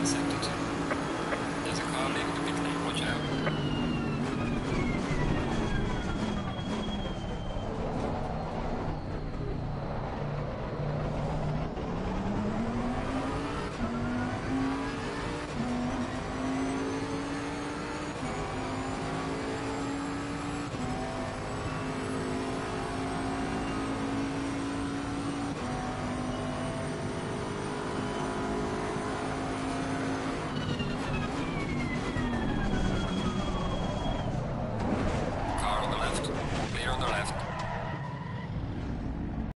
Exacto.